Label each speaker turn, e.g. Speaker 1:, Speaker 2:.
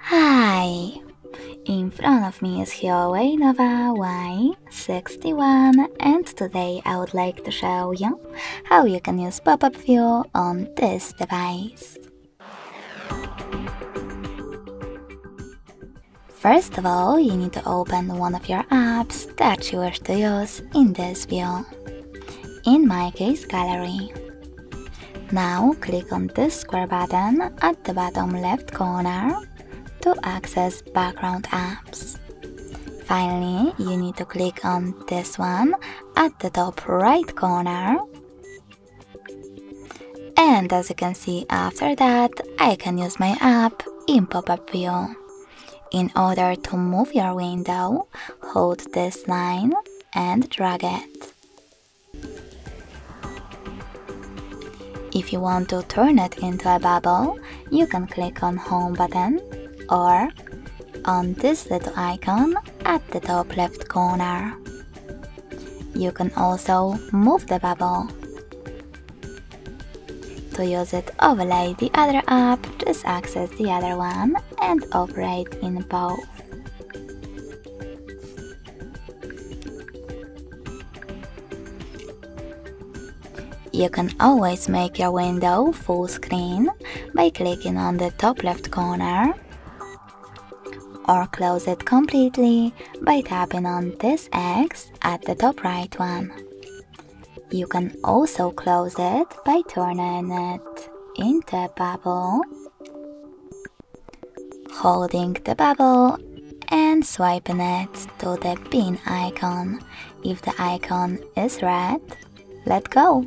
Speaker 1: Hi! In front of me is Huawei Nova Y61 and today I would like to show you how you can use pop-up view on this device. First of all, you need to open one of your apps that you wish to use in this view. In my case, Gallery. Now click on this square button at the bottom left corner to access background apps. Finally, you need to click on this one at the top right corner. And as you can see after that, I can use my app in pop-up view. In order to move your window, hold this line and drag it. If you want to turn it into a bubble, you can click on home button or on this little icon at the top left corner. You can also move the bubble. To use it overlay the other app, just access the other one and operate in both. You can always make your window full screen by clicking on the top left corner or close it completely by tapping on this X at the top right one. You can also close it by turning it into a bubble, holding the bubble and swiping it to the pin icon. If the icon is red, let go.